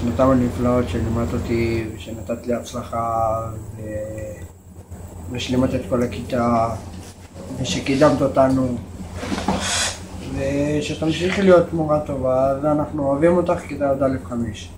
השנתיים הנפלאות שלימדת אותי, שנתת לי הצלחה ו... ושלימדת את כל הכיתה ושקידמת אותנו ושתמשיכי להיות מורה טובה ואנחנו אוהבים אותך כיתה י"א חמש.